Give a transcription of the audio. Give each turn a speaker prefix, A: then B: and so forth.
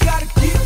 A: Gotta keep.